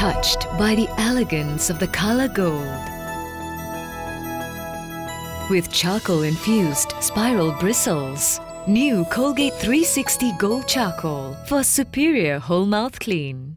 touched by the elegance of the color gold. With charcoal infused spiral bristles. New Colgate 360 Gold Charcoal for superior whole mouth clean.